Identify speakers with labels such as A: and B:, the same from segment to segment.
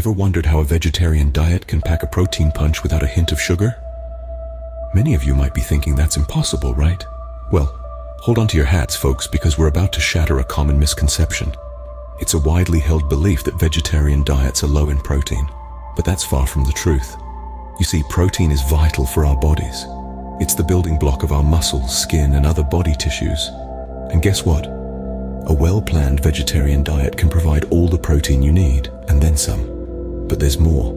A: Ever wondered how a vegetarian diet can pack a protein punch without a hint of sugar? Many of you might be thinking that's impossible, right? Well, hold on to your hats, folks, because we're about to shatter a common misconception. It's a widely held belief that vegetarian diets are low in protein, but that's far from the truth. You see, protein is vital for our bodies. It's the building block of our muscles, skin, and other body tissues. And guess what? A well-planned vegetarian diet can provide all the protein you need, and then some. But there's more.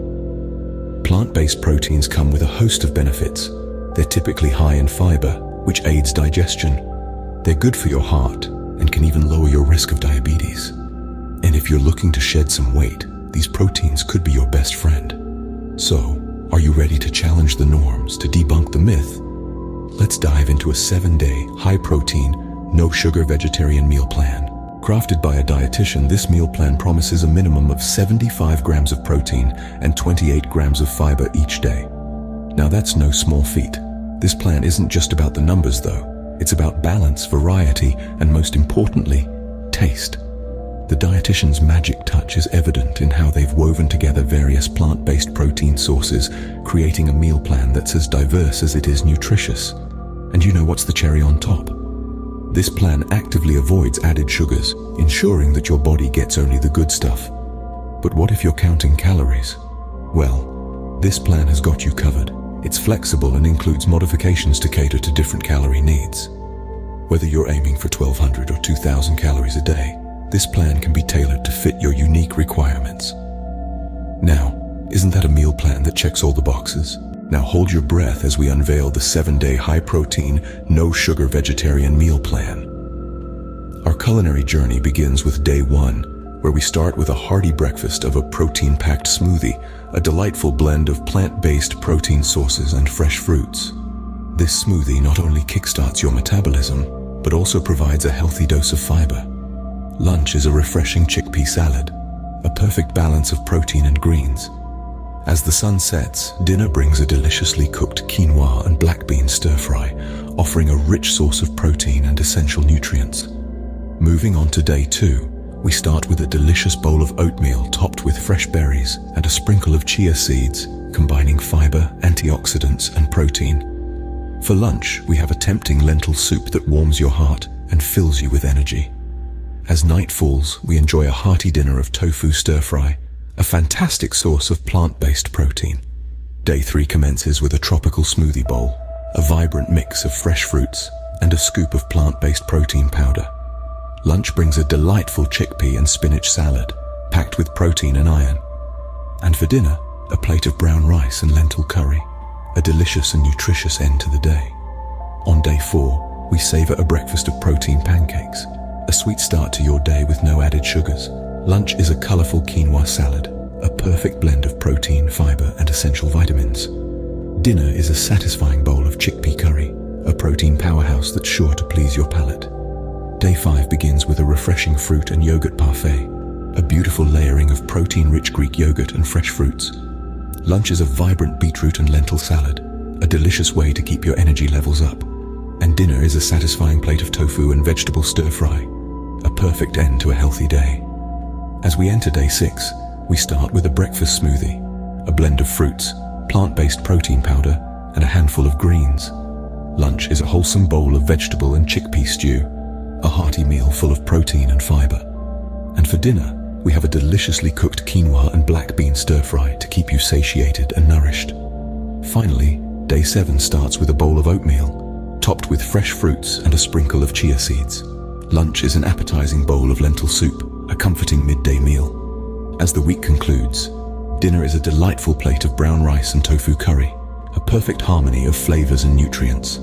A: Plant-based proteins come with a host of benefits. They're typically high in fiber, which aids digestion. They're good for your heart, and can even lower your risk of diabetes. And if you're looking to shed some weight, these proteins could be your best friend. So, are you ready to challenge the norms, to debunk the myth? Let's dive into a seven-day, high-protein, no-sugar vegetarian meal plan. Crafted by a dietitian, this meal plan promises a minimum of 75 grams of protein and 28 grams of fiber each day. Now that's no small feat. This plan isn't just about the numbers though. It's about balance, variety, and most importantly, taste. The dietitian's magic touch is evident in how they've woven together various plant-based protein sources, creating a meal plan that's as diverse as it is nutritious. And you know what's the cherry on top? This plan actively avoids added sugars, ensuring that your body gets only the good stuff. But what if you're counting calories? Well, this plan has got you covered. It's flexible and includes modifications to cater to different calorie needs. Whether you're aiming for 1200 or 2000 calories a day, this plan can be tailored to fit your unique requirements. Now, isn't that a meal plan that checks all the boxes? Now hold your breath as we unveil the seven-day high-protein, no-sugar vegetarian meal plan. Our culinary journey begins with day one, where we start with a hearty breakfast of a protein-packed smoothie, a delightful blend of plant-based protein sources and fresh fruits. This smoothie not only kickstarts your metabolism, but also provides a healthy dose of fiber. Lunch is a refreshing chickpea salad, a perfect balance of protein and greens. As the sun sets, dinner brings a deliciously cooked quinoa and black bean stir fry, offering a rich source of protein and essential nutrients. Moving on to day two, we start with a delicious bowl of oatmeal topped with fresh berries and a sprinkle of chia seeds, combining fiber, antioxidants, and protein. For lunch, we have a tempting lentil soup that warms your heart and fills you with energy. As night falls, we enjoy a hearty dinner of tofu stir-fry, a fantastic source of plant-based protein. Day three commences with a tropical smoothie bowl, a vibrant mix of fresh fruits, and a scoop of plant-based protein powder. Lunch brings a delightful chickpea and spinach salad, packed with protein and iron. And for dinner, a plate of brown rice and lentil curry, a delicious and nutritious end to the day. On day four, we savor a breakfast of protein pancakes, a sweet start to your day with no added sugars. Lunch is a colorful quinoa salad, a perfect blend of protein, fiber, and essential vitamins. Dinner is a satisfying bowl of chickpea curry, a protein powerhouse that's sure to please your palate. Day 5 begins with a refreshing fruit and yogurt parfait, a beautiful layering of protein-rich Greek yogurt and fresh fruits. Lunch is a vibrant beetroot and lentil salad, a delicious way to keep your energy levels up. And dinner is a satisfying plate of tofu and vegetable stir-fry, a perfect end to a healthy day. As we enter day six, we start with a breakfast smoothie, a blend of fruits, plant-based protein powder, and a handful of greens. Lunch is a wholesome bowl of vegetable and chickpea stew, a hearty meal full of protein and fiber. And for dinner, we have a deliciously cooked quinoa and black bean stir-fry to keep you satiated and nourished. Finally, day seven starts with a bowl of oatmeal, topped with fresh fruits and a sprinkle of chia seeds. Lunch is an appetizing bowl of lentil soup, a comforting midday meal. As the week concludes, dinner is a delightful plate of brown rice and tofu curry, a perfect harmony of flavors and nutrients.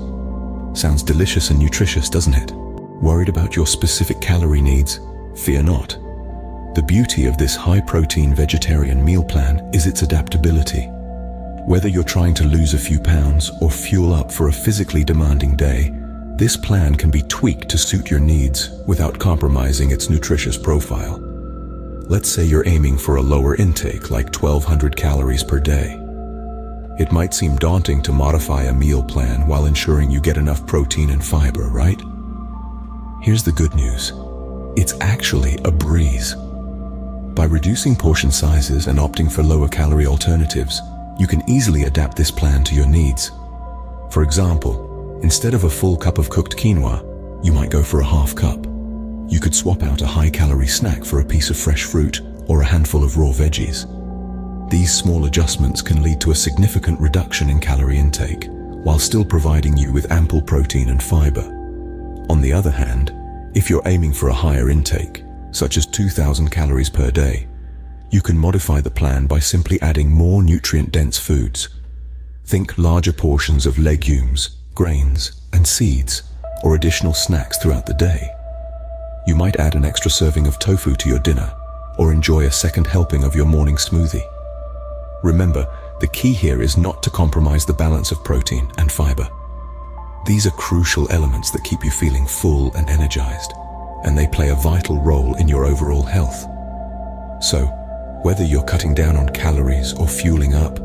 A: Sounds delicious and nutritious, doesn't it? Worried about your specific calorie needs? Fear not. The beauty of this high-protein vegetarian meal plan is its adaptability. Whether you're trying to lose a few pounds or fuel up for a physically demanding day, this plan can be tweaked to suit your needs without compromising its nutritious profile. Let's say you're aiming for a lower intake like 1200 calories per day. It might seem daunting to modify a meal plan while ensuring you get enough protein and fiber, right? Here's the good news. It's actually a breeze. By reducing portion sizes and opting for lower calorie alternatives, you can easily adapt this plan to your needs. For example, instead of a full cup of cooked quinoa, you might go for a half cup. You could swap out a high-calorie snack for a piece of fresh fruit or a handful of raw veggies. These small adjustments can lead to a significant reduction in calorie intake, while still providing you with ample protein and fiber. On the other hand, if you're aiming for a higher intake, such as 2,000 calories per day, you can modify the plan by simply adding more nutrient-dense foods. Think larger portions of legumes, grains, and seeds, or additional snacks throughout the day. You might add an extra serving of tofu to your dinner, or enjoy a second helping of your morning smoothie. Remember, the key here is not to compromise the balance of protein and fiber. These are crucial elements that keep you feeling full and energized, and they play a vital role in your overall health. So, whether you're cutting down on calories or fueling up,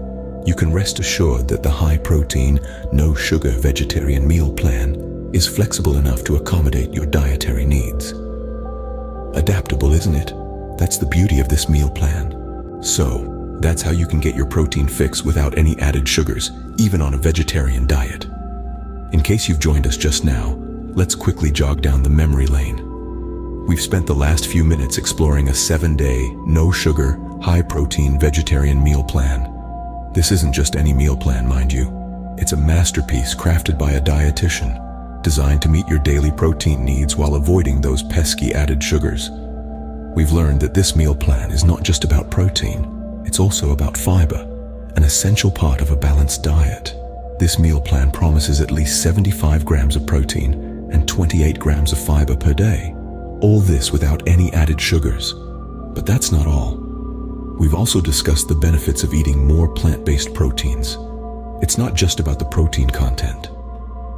A: you can rest assured that the high-protein, no-sugar vegetarian meal plan is flexible enough to accommodate your dietary needs. Adaptable, isn't it? That's the beauty of this meal plan. So, that's how you can get your protein fix without any added sugars, even on a vegetarian diet. In case you've joined us just now, let's quickly jog down the memory lane. We've spent the last few minutes exploring a seven-day, no-sugar, high-protein vegetarian meal plan. This isn't just any meal plan, mind you. It's a masterpiece crafted by a dietitian, designed to meet your daily protein needs while avoiding those pesky added sugars. We've learned that this meal plan is not just about protein, it's also about fiber, an essential part of a balanced diet. This meal plan promises at least 75 grams of protein and 28 grams of fiber per day. All this without any added sugars. But that's not all. We've also discussed the benefits of eating more plant-based proteins. It's not just about the protein content.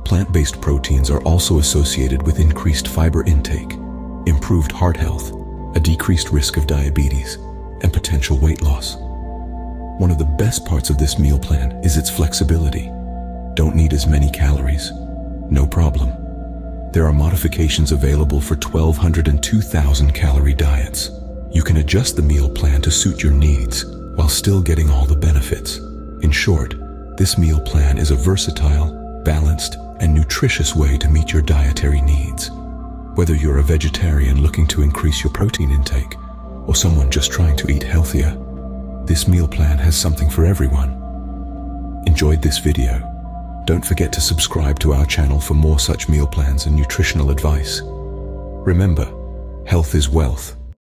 A: Plant-based proteins are also associated with increased fiber intake, improved heart health, a decreased risk of diabetes, and potential weight loss. One of the best parts of this meal plan is its flexibility. Don't need as many calories? No problem. There are modifications available for 1200 and 2000 calorie diets. Can adjust the meal plan to suit your needs while still getting all the benefits. In short, this meal plan is a versatile, balanced, and nutritious way to meet your dietary needs. Whether you're a vegetarian looking to increase your protein intake or someone just trying to eat healthier, this meal plan has something for everyone. Enjoyed this video? Don't forget to subscribe to our channel for more such meal plans and nutritional advice. Remember, health is wealth